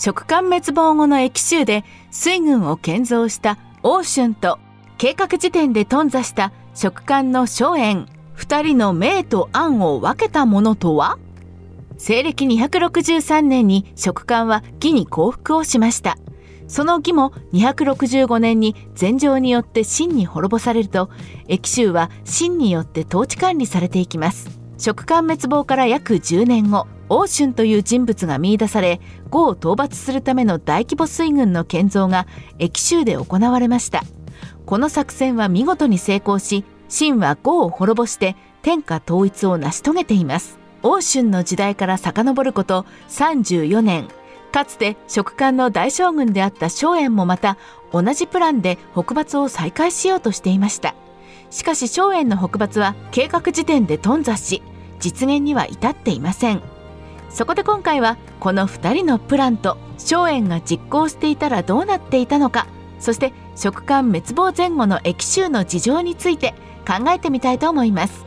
食艦滅亡後の駅州で水軍を建造した欧春と計画時点で頓挫した食艦の荘園2人の命と案を分けたものとは？西暦263年に食艦は義に降伏をしました。その義も265年に禅情によって秦に滅ぼされると、駅州は秦によって統治管理されていきます。食艦滅亡から約10年後、欧春という人物が見出され、呉を討伐するための大規模水軍の建造が駅州で行われました。この作戦は見事に成功し、秦は呉を滅ぼして天下統一を成し遂げています。欧春の時代から遡ること34年、かつて食官の大将軍であった荘園もまた同じプランで北伐を再開しようとしていましたしかし荘園の北伐は計画時点で頓挫し実現には至っていませんそこで今回はこの2人のプランと荘園が実行していたらどうなっていたのかそして食官滅亡前後の駅州の事情について考えてみたいと思います。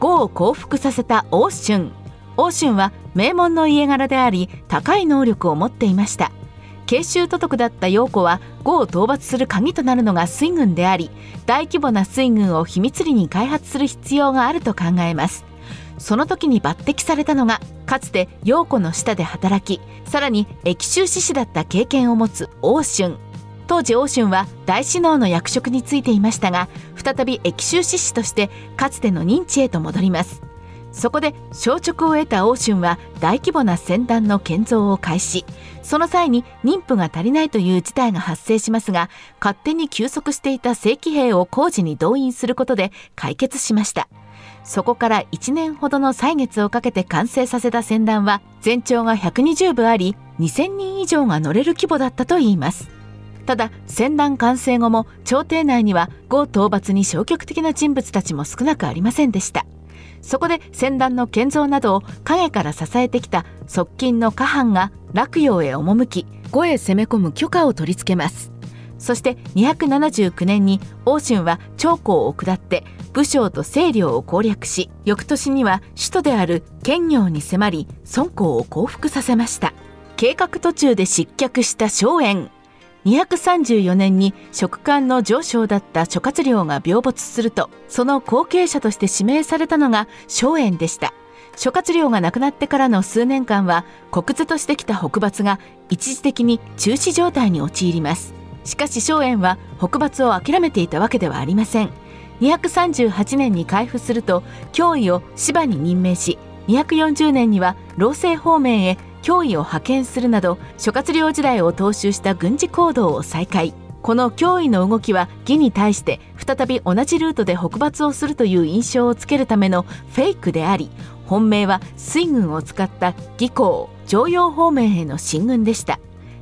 呉を降伏させた欧春欧春は名門の家柄であり高い能力を持っていました。慶州都督だった陽子は呉を討伐する鍵となるのが水軍であり大規模な水軍を秘密裏に開発する必要があると考えます。その時に抜擢されたのがかつて陽子の下で働きさらに駅州志士だった経験を持つ欧春。当時欧春は大師脳の役職に就いていましたが再び駅州志士としてかつての認知へと戻ります。そこで消直を得た欧春は大規模な船団の建造を開始。その際に妊婦が足りないという事態が発生しますが勝手に休息していた正規兵を工事に動員することで解決しました。そこから1年ほどの歳月をかけて完成させた船団は全長が120部あり2000人以上が乗れる規模だったといいます。ただ船団完成後も朝廷内には豪討伐に消極的な人物たちも少なくありませんでした。そこで船団の建造などを陰から支えてきた側近の下藩が洛陽へ赴き呉へ攻め込む許可を取り付けます。そして279年に欧春は長江を下って武将と清領を攻略し翌年には首都である建業に迫り孫公を降伏させました。計画途中で失脚した荘園。234年に職官の上昇だった諸葛亮が病没するとその後継者として指名されたのが荘園でした。諸葛亮が亡くなってからの数年間は国図としてきた北伐が一時的に中止状態に陥ります。しかし荘園は北伐を諦めていたわけではありません。238年に開封すると脅威を芝に任命し240年には老政方面へ脅威を派遣するなど諸葛亮時代を踏襲した軍事行動を再開。この脅威の動きは義に対して再び同じルートで北伐をするという印象をつけるためのフェイクであり本命は水軍を使った義行常陽方面への進軍でした。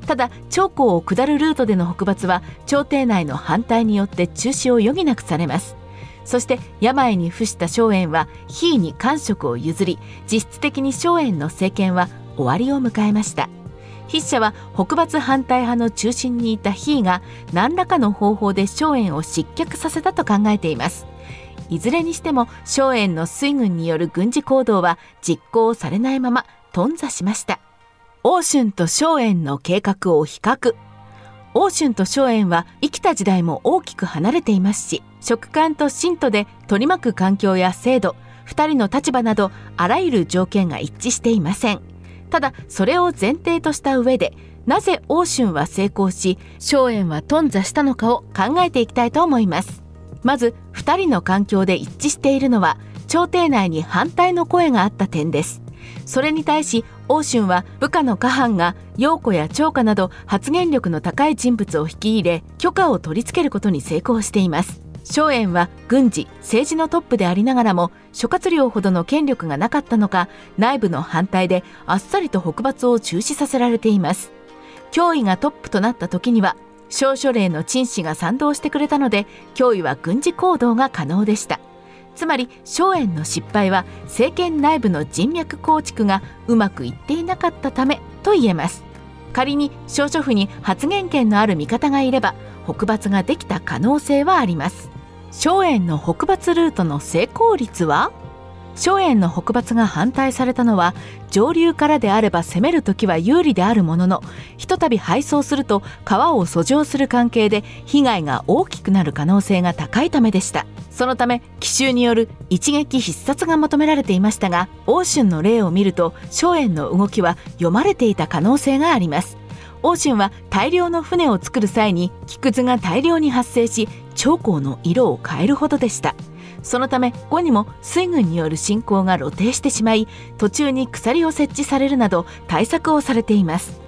ただ長江を下るルートでの北伐は朝廷内の反対によって中止を余儀なくされます。そして病に伏した荘園は非に官職を譲り実質的に荘園の政権は終わりを迎えました。筆者は北伐反対派の中心にいたヒーが何らかの方法で荘園を失脚させたと考えています。いずれにしても荘園の水軍による軍事行動は実行されないまま頓挫しました。欧春と荘園の計画を比較。欧春と荘園は生きた時代も大きく離れていますし食官と信徒で取り巻く環境や制度2人の立場などあらゆる条件が一致していません。ただそれを前提とした上でなぜ欧春は成功し荘園は頓挫したのかを考えていきたいと思います。まず2人の環境で一致しているのは朝廷内に反対の声があった点です。それに対し欧春は部下の下藩が陽子や長家など発言力の高い人物を引き入れ許可を取り付けることに成功しています。荘園は軍事政治のトップでありながらも諸葛亮ほどの権力がなかったのか内部の反対であっさりと北伐を中止させられています。脅威がトップとなった時には少書令の陳氏が賛同してくれたので脅威は軍事行動が可能でした。つまり荘園の失敗は政権内部の人脈構築がうまくいっていなかったためと言えます。仮に少書府に発言権のある味方がいれば北伐ができた可能性はあります。荘園の北伐ルートの成功率は？荘園の北伐が反対されたのは上流からであれば攻める時は有利であるもののひとたび敗走すると川を遡上する関係で被害が大きくなる可能性が高いためでした。そのため奇襲による一撃必殺が求められていましたが欧春の例を見ると荘園の動きは読まれていた可能性があります。欧春は大量の船を作る際に木くずが大量に発生し長江の色を変えるほどでした。そのため後にも水軍による侵攻が露呈してしまい途中に鎖を設置されるなど対策をされています。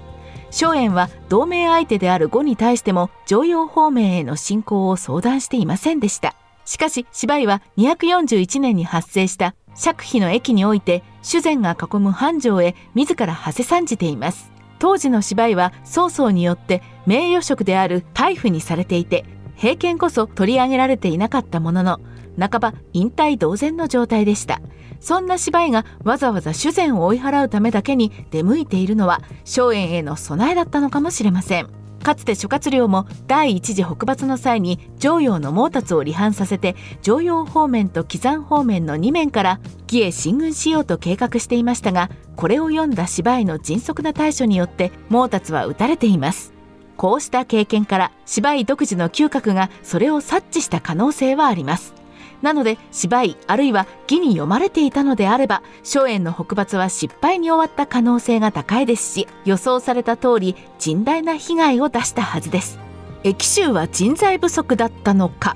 荘園は同盟相手である呉に対しても常陽方面への侵攻を相談していませんでした。しかし芝居は241年に発生した釈秘の駅において主膳が囲む繁盛へ自ら馳せ参じています。当時の芝居は曹操によって名誉職である大夫にされていて平権こそ取り上げられていなかったものの半ば引退同然の状態でした。そんな芝居がわざわざ主膳を追い払うためだけに出向いているのは荘園への備えだったのかもしれません。かつて諸葛亮も第一次北伐の際に常陽の毛達を離反させて常陽方面と喜山方面の2面から義へ進軍しようと計画していましたがこれを読んだ芝居の迅速な対処によって毛達は撃たれています。こうした経験から芝居独自の嗅覚がそれを察知した可能性はあります。なので芝居あるいは義に読まれていたのであれば荘園の北伐は失敗に終わった可能性が高いですし予想された通り甚大な被害を出したはずです。駅州は人材不足だったのか。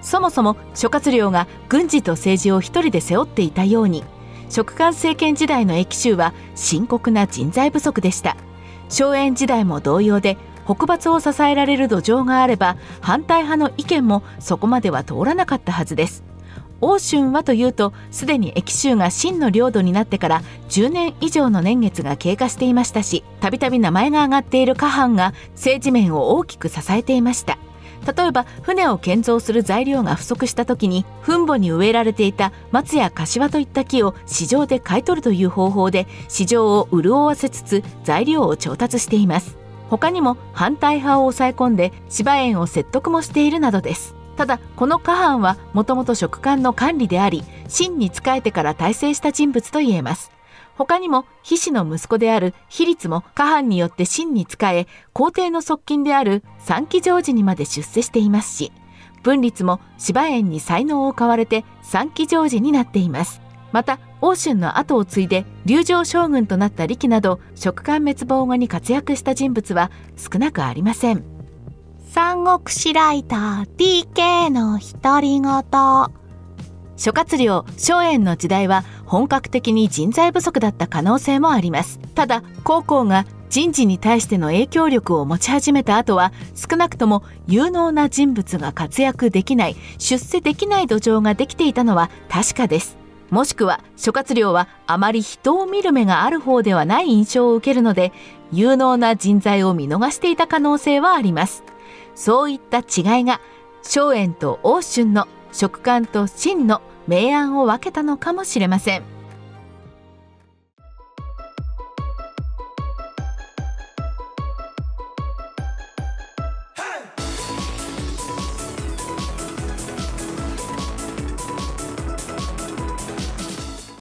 そもそも諸葛亮が軍事と政治を一人で背負っていたように食官政権時代の駅州は深刻な人材不足でした。荘園時代も同様で北伐を支えられる土壌があれば反対派の意見もそこまでは通らなかったはずです。欧春はというとすでに駅州が真の領土になってから10年以上の年月が経過していましたしたびたび名前が挙がっている下藩が政治面を大きく支えていました。例えば船を建造する材料が不足した時に墳墓に植えられていた松や柏といった木を市場で買い取るという方法で市場を潤わせつつ材料を調達しています。他にも反対派を抑え込んで芝園を説得もしているなどです。ただこの下藩はもともと職官の管理であり秦に仕えてから大成した人物といえます。他にも皮氏の息子である比率も下藩によって秦に仕え皇帝の側近である三期成寺にまで出世していますし分立も芝園に才能を買われて三期成寺になっています。また欧春の後を継いで龍城将軍となった力など職官滅亡後に活躍した人物は少なくありません。三国志ライター DK の独り言。諸葛亮荘園の時代は本格的に人材不足だった可能性もあります。ただ高校が人事に対しての影響力を持ち始めた後は少なくとも有能な人物が活躍できない出世できない土壌ができていたのは確かですもしくは諸葛亮はあまり人を見る目がある方ではない印象を受けるので有能な人材を見逃していた可能性はあります。そういった違いが荘園と欧春の食感と真の明暗を分けたのかもしれません。